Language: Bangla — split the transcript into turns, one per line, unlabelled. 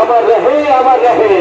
আমার রহে আমার রহে।